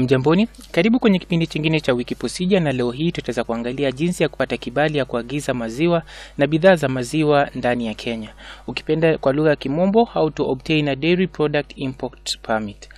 Mjamboni, karibu kwenye kipindi chingine cha Wiki Posija, na leo hii tutaweza kuangalia jinsi ya kupata kibali ya kuagiza maziwa na bidhaa za maziwa ndani ya Kenya, ukipenda kwa lugha ya Kimombo, how to obtain a dairy product import permit.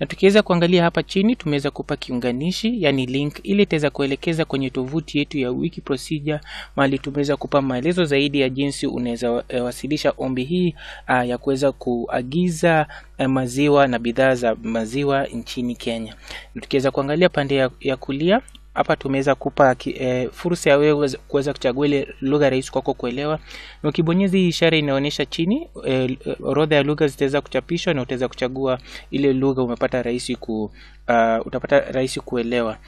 Na tukiweza kuangalia hapa chini, tumeweza kupa kiunganishi, yani link, ili itaweza kuelekeza kwenye tovuti yetu ya Wiki Procedure, mahali tumeweza kupa maelezo zaidi ya jinsi unaweza eh, wasilisha ombi hii uh, ya kuweza kuagiza uh, maziwa na bidhaa za maziwa nchini Kenya. Tukiweza kuangalia pande ya, ya kulia hapa tumeweza kupa e, fursa ya wewe kuweza kuchagua ile lugha rahisi kwako kuelewa, na ukibonyeza hii ishara inaonyesha chini e, orodha ya lugha zitaweza kuchapishwa na utaweza kuchagua ile lugha umepata rahisi ku, uh, utapata rahisi kuelewa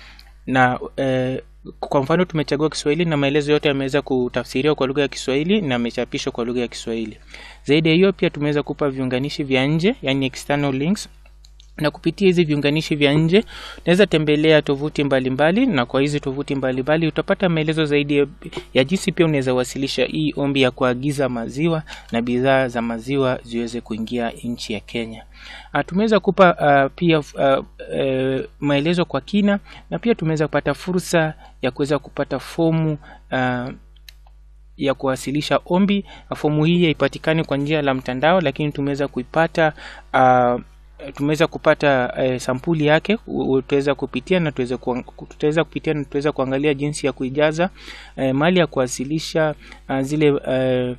na e, kwa mfano tumechagua Kiswahili na maelezo yote yameweza kutafsiriwa kwa lugha ya Kiswahili na yamechapishwa kwa lugha ya Kiswahili. Zaidi ya hiyo, pia tumeweza kupa viunganishi vya nje, yani external links na kupitia hizi viunganishi vya nje unaweza tembelea tovuti mbalimbali mbali, na kwa hizi tovuti mbalimbali mbali, utapata maelezo zaidi ya, ya jinsi pia unaweza wasilisha hii ombi ya kuagiza maziwa na bidhaa za maziwa ziweze kuingia nchi ya Kenya. Uh, tumeweza kupa uh, pia uh, uh, maelezo kwa kina na pia tumeweza kupata fursa ya kuweza kupata fomu uh, ya kuwasilisha ombi. Fomu hii haipatikani kwa njia la mtandao, lakini tumeweza kuipata uh, tumeweza kupata e, sampuli yake tutaweza kupitia na tutaweza kupitia na tutaweza kuangalia jinsi ya kuijaza e, mali ya kuwasilisha a, zile e,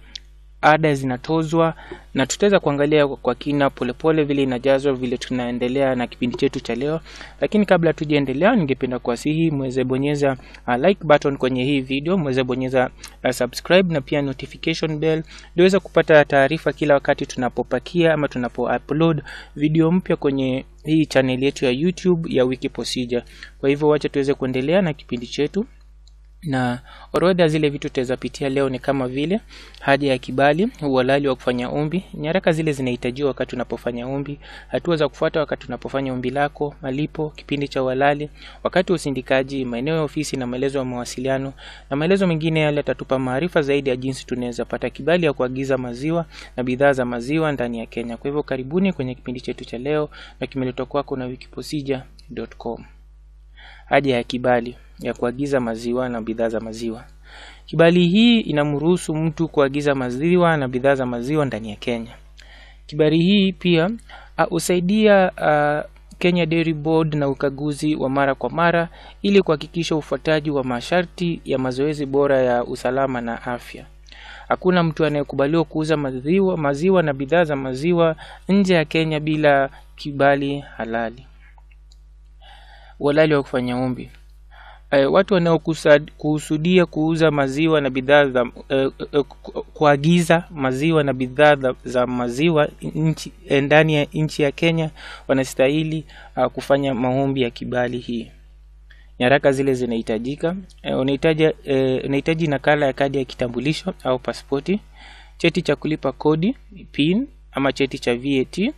ada zinatozwa na tutaweza kuangalia kwa kina polepole vile inajazwa vile tunaendelea na kipindi chetu cha leo. Lakini kabla tujaendelea, ningependa kuwasihi mweze bonyeza uh, like button kwenye hii video, mweze bonyeza uh, subscribe na pia notification bell ndiweza kupata taarifa kila wakati tunapopakia ama tunapo upload video mpya kwenye hii chaneli yetu ya YouTube ya Wiki Procedure. Kwa hivyo wacha tuweze kuendelea na kipindi chetu na orodha zile vitu tutawezapitia leo ni kama vile haja ya kibali, uhalali wa kufanya ombi, nyaraka zile zinahitajiwa wakati unapofanya ombi, hatua za kufuata wakati unapofanya ombi lako, malipo, kipindi cha uhalali, wakati wa usindikaji, maeneo ya ofisi na maelezo ya mawasiliano na maelezo mengine yale yatatupa maarifa zaidi ya jinsi tunaweza pata kibali ya kuagiza maziwa na bidhaa za maziwa ndani ya Kenya. Kwa hivyo karibuni kwenye kipindi chetu cha leo na kimeletwa kwako na wikiprocedure.com. Haja ya kibali ya kuagiza maziwa na bidhaa za maziwa. Kibali hii inamruhusu mtu kuagiza maziwa na bidhaa za maziwa ndani ya Kenya. Kibali hii pia husaidia uh, Kenya Dairy Board na ukaguzi wa mara kwa mara ili kuhakikisha ufuataji wa masharti ya mazoezi bora ya usalama na afya. Hakuna mtu anayekubaliwa kuuza maziwa, maziwa na bidhaa za maziwa nje ya Kenya bila kibali halali. Uhalali wa kufanya ombi. Uh, watu wanaokusudia kuuza maziwa na bidhaa za e, e, kuagiza maziwa na bidhaa za maziwa nchi, ndani ya nchi ya Kenya wanastahili uh, kufanya maombi ya kibali hii. Nyaraka zile zinahitajika. E, unahitaji e, unahitaji nakala ya kadi ya kitambulisho au pasipoti, cheti cha kulipa kodi PIN ama cheti cha VAT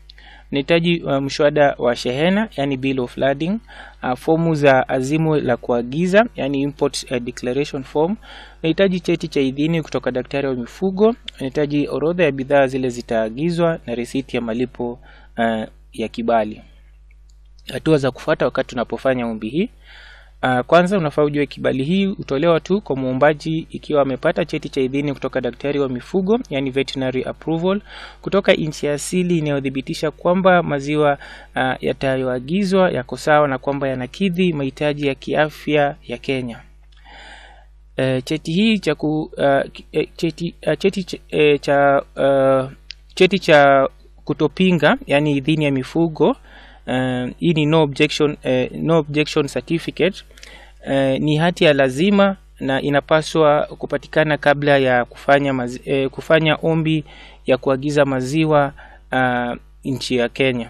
unahitaji uh, wa shehena yani bill of lading, uh, fomu za azimu la kuagiza yani import uh, declaration form. nahitaji cheti cha idhini kutoka daktari wa mifugo. nahitaji orodha ya bidhaa zile zitaagizwa na risiti ya malipo uh, ya kibali. Hatua za kufuata wakati unapofanya ombi hii Uh, kwanza unafaa ujue kibali hii hutolewa tu kwa muombaji ikiwa amepata cheti cha idhini kutoka daktari wa mifugo yani veterinary approval kutoka nchi ya asili inayothibitisha kwamba maziwa uh, yatayoagizwa yako sawa na kwamba yanakidhi mahitaji ya kiafya ya Kenya. Uh, cheti hii cha ku, uh, cheti, uh, cheti ch, uh, cha uh, cheti cha kutopinga yani idhini ya mifugo Uh, hii ni no objection, uh, no objection certificate uh, ni hati ya lazima na inapaswa kupatikana kabla ya kufanya, mazi, uh, kufanya ombi ya kuagiza maziwa uh, nchi ya Kenya.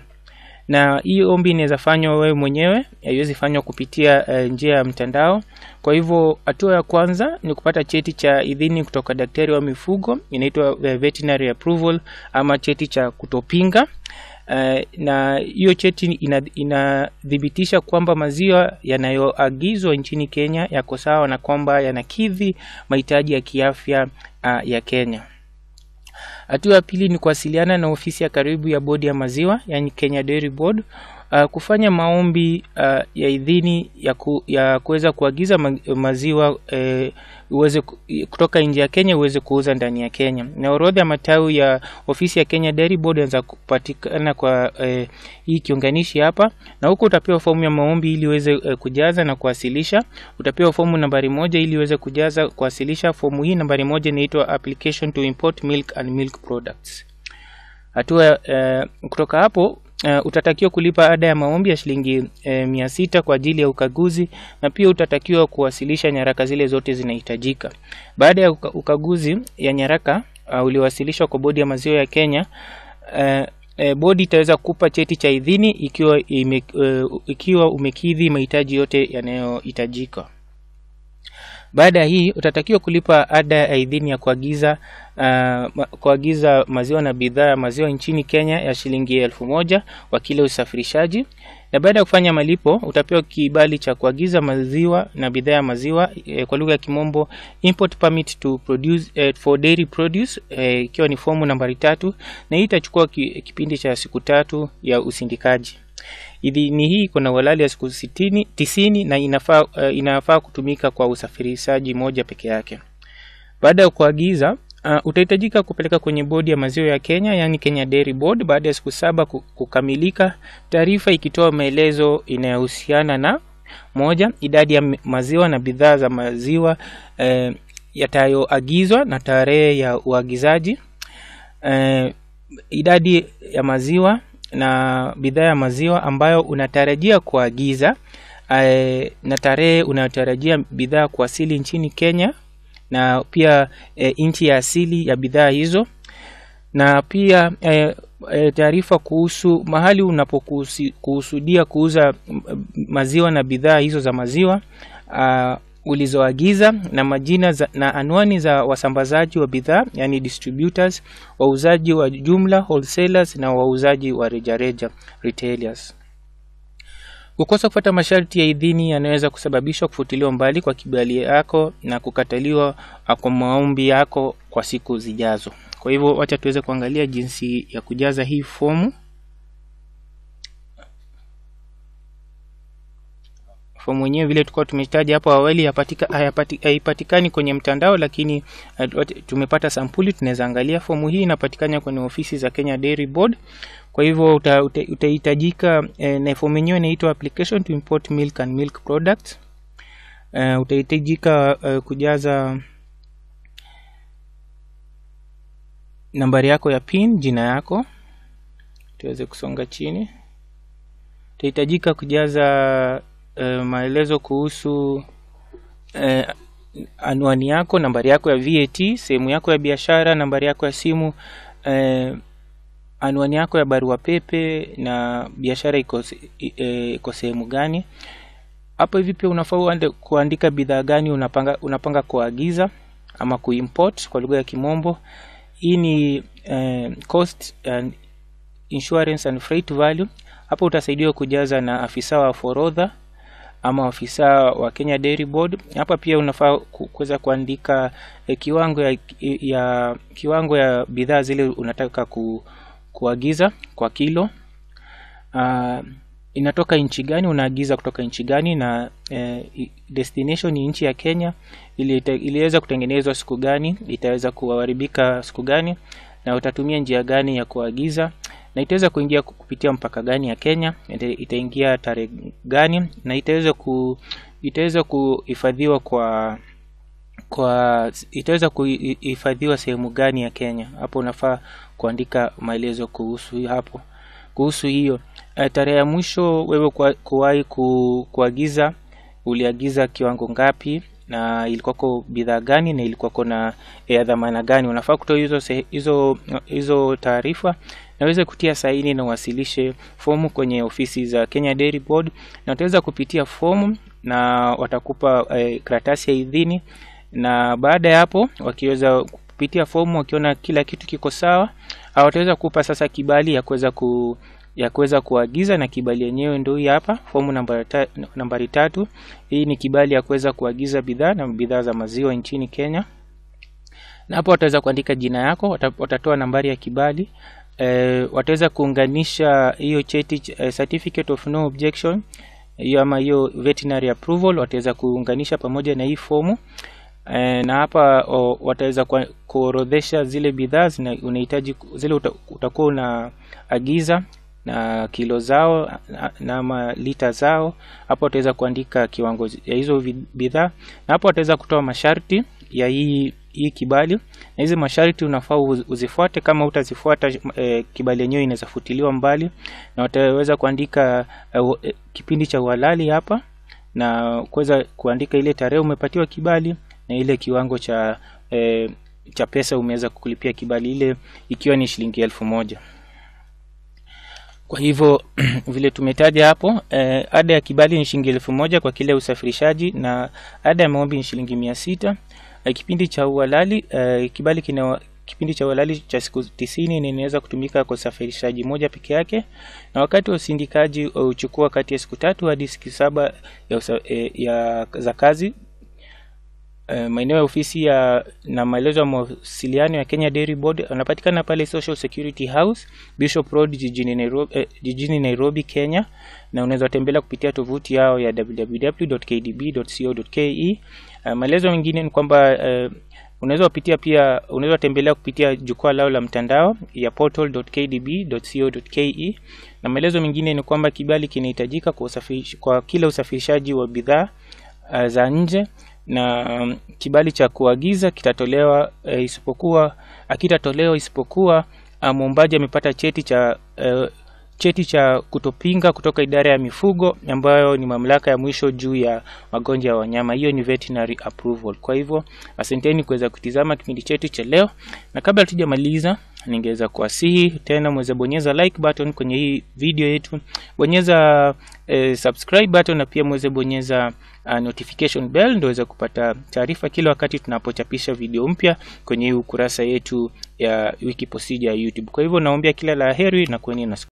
Na hii ombi inaweza fanywa wewe mwenyewe, haiwezi fanywa kupitia uh, njia ya mtandao. Kwa hivyo hatua ya kwanza ni kupata cheti cha idhini kutoka daktari wa mifugo, inaitwa uh, veterinary approval ama cheti cha kutopinga. Uh, na hiyo cheti inathibitisha ina kwamba maziwa yanayoagizwa nchini Kenya yako sawa na kwamba yanakidhi mahitaji ya kiafya uh, ya Kenya. Hatua ya pili ni kuwasiliana na ofisi ya karibu ya bodi ya maziwa, yani Kenya Dairy Board. Uh, kufanya maombi uh, ya idhini ya, ku, ya kuweza kuagiza ma, maziwa eh, uweze kutoka nje ya Kenya uweze kuuza ndani ya Kenya. Na orodha ya matawi ya ofisi ya Kenya Dairy Board inaweza kupatikana kwa eh, hii kiunganishi hapa, na huko utapewa fomu ya maombi ili uweze eh, kujaza na kuwasilisha. Utapewa fomu nambari moja ili uweze kujaza kuwasilisha. Fomu hii nambari moja inaitwa application to import milk and milk products. Hatua eh, kutoka hapo Uh, utatakiwa kulipa ada ya maombi ya shilingi eh, mia sita kwa ajili ya ukaguzi na pia utatakiwa kuwasilisha nyaraka zile zote zinahitajika. Baada ya uka, ukaguzi ya nyaraka uh, uliowasilishwa kwa bodi ya maziwa ya Kenya uh, uh, bodi itaweza kupa cheti cha idhini ikiwa, ime, uh, ikiwa umekidhi mahitaji yote yanayohitajika. Baada ya hii utatakiwa kulipa ada ya idhini ya kuagiza uh, kuagiza maziwa na bidhaa ya maziwa nchini Kenya ya shilingi elfu moja kwa kila usafirishaji, na baada ya kufanya malipo utapewa kibali cha kuagiza maziwa na bidhaa ya maziwa eh, kwa lugha ya Kimombo import permit to produce eh, for dairy produce eh, ikiwa ni fomu nambari tatu, na hii itachukua ki, kipindi cha siku tatu ya usindikaji. Idhini hii kuna na uhalali ya siku sitini, tisini na inafaa, uh, inafaa kutumika kwa usafirishaji moja peke yake. Baada ya kuagiza uh, utahitajika kupeleka kwenye bodi ya maziwa ya Kenya, yani Kenya Dairy Board, baada ya siku saba kukamilika, taarifa ikitoa maelezo inayohusiana na moja, idadi ya maziwa na bidhaa za maziwa eh, yatayoagizwa na tarehe ya uagizaji. Eh, idadi ya maziwa na bidhaa ya maziwa ambayo unatarajia kuagiza eh, na tarehe unayotarajia bidhaa kuwasili nchini Kenya na pia e, nchi ya asili ya bidhaa hizo na pia e, e, taarifa kuhusu mahali unapokusudia kuuza m- m- maziwa na bidhaa hizo za maziwa a, ulizoagiza na majina za, na anwani za wasambazaji wa bidhaa yani distributors, wauzaji wa jumla wholesalers na wauzaji wa rejareja retailers. Kukosa kufuata masharti ya idhini yanaweza kusababishwa kufutiliwa mbali kwa kibali yako na kukataliwa ah, kwa maombi yako kwa siku zijazo. Kwa hivyo wacha tuweze kuangalia jinsi ya kujaza hii fomu. Fomu yenyewe vile tulikuwa tumetaja hapo awali haipatikani kwenye mtandao, lakini uh, tumepata sampuli, tunaweza angalia. Fomu hii inapatikana kwenye ofisi za Kenya Dairy Board. Kwa hivyo utahitajika uta- uta- eh, na fomu yenyewe inaitwa application to import milk and milk products. Uh, utahitajika uh, kujaza nambari yako ya PIN, jina yako, tuweze kusonga chini. Utahitajika kujaza uh, maelezo kuhusu eh, anwani yako, nambari yako ya VAT, sehemu yako ya biashara, nambari yako ya simu, eh, anwani yako ya barua pepe na biashara iko e, eh, sehemu gani. Hapo hivi pia unafaa kuandika bidhaa gani unapanga, unapanga kuagiza ama kuimport kwa lugha ya Kimombo. Hii ni eh, cost and insurance and freight value. Hapo utasaidiwa kujaza na afisa wa forodha ama ofisa wa Kenya Dairy Board. Hapa pia unafaa kuweza kuandika eh, kiwango ya, ya kiwango ya bidhaa zile unataka ku, kuagiza kwa kilo. Uh, inatoka nchi gani, unaagiza kutoka nchi gani, na eh, destination ni nchi ya Kenya. Ili iliweza kutengenezwa siku gani, itaweza kuharibika siku gani, na utatumia njia gani ya kuagiza, na itaweza kuingia kupitia mpaka gani ya Kenya, itaingia tarehe gani, na itaweza ku itaweza kuhifadhiwa kwa kwa itaweza kuhifadhiwa sehemu gani ya Kenya. Hapo unafaa kuandika maelezo kuhusu hapo kuhusu hiyo. Eh, tarehe ya mwisho wewe kuwahi ku, kuagiza uliagiza kiwango ngapi na ilikuwako bidhaa gani na ilikuwako na ya dhamana gani. Unafaa kutoa hizo hizo hizo taarifa na uweze kutia saini na uwasilishe fomu kwenye ofisi za Kenya Dairy Board, na utaweza kupitia fomu na watakupa eh, karatasi ya idhini, na baada ya hapo wakiweza kupitia fomu wakiona kila kitu kiko sawa, ah, wataweza kupa sasa kibali ya kuweza ku ya kuweza kuagiza na kibali yenyewe ndio hii hapa, fomu nambari, ta, nambari tatu. Hii ni kibali ya kuweza kuagiza bidhaa na bidhaa za maziwa nchini Kenya, na hapo wataweza kuandika jina yako, watatoa nambari ya kibali eh, wataweza kuunganisha hiyo cheti eh, certificate of no objection hiyo ama hiyo veterinary approval wataweza kuunganisha pamoja na hii fomu. Eh, na hapa wataweza kuorodhesha zile bidhaa unahitaji zile uta, utakuwa unaagiza na kilo zao na ama lita zao. Hapo wataweza kuandika kiwango ya hizo bidhaa. Na hapo wataweza kutoa masharti ya hii hii kibali na hizi masharti unafaa uzifuate. Kama utazifuata e, kibali yenyewe inaweza futiliwa mbali na wataweza kuandika e, kipindi cha uhalali hapa na kuweza kuandika ile tarehe umepatiwa kibali na ile kiwango cha e, cha pesa umeweza kulipia kibali ile ikiwa ni shilingi elfu moja. Kwa hivyo vile tumetaja hapo eh, ada ya kibali ni shilingi elfu moja kwa kile usafirishaji na ada ya maombi ni shilingi mia sita eh, kipindi cha uhalali e, kibali kina kipindi cha uhalali cha siku tisini ninaweza inaweza kutumika kwa usafirishaji moja peke yake na wakati wa usindikaji uh, huchukua kati ya siku tatu hadi siku saba ya, usa, e, ya za kazi E, maeneo ya ofisi ya na maelezo ya mawasiliano ya Kenya Dairy Board anapatikana pale Social Security House Bishop Road jijini Nairobi, eh, jijini Nairobi Kenya, na unaweza tembelea kupitia tovuti yao ya www.kdb.co.ke. Uh, maelezo mengine ni kwamba uh, unaweza kupitia pia unaweza tembelea kupitia jukwaa lao la mtandao ya portal.kdb.co.ke, na maelezo mengine ni kwamba kibali kinahitajika kwa, kwa kila usafirishaji wa bidhaa uh, za nje. Na um, kibali cha kuagiza kitatolewa uh, isipokuwa akitatolewa isipokuwa uh, mwombaji amepata cheti cha uh, cheti cha kutopinga kutoka idara ya mifugo ambayo ni mamlaka ya mwisho juu ya magonjwa ya wanyama. Hiyo ni veterinary approval. Kwa hivyo asanteni kuweza kutizama kipindi chetu cha leo, na kabla hatujamaliza, ningeweza kuwasihi tena mweze bonyeza like button kwenye hii video yetu, bonyeza eh, subscribe button na pia mweze bonyeza uh, notification bell ndio kupata taarifa kila wakati tunapochapisha video mpya kwenye hii ukurasa yetu ya Wiki Procedure ya YouTube. Kwa hivyo naombea kila la heri na kueni na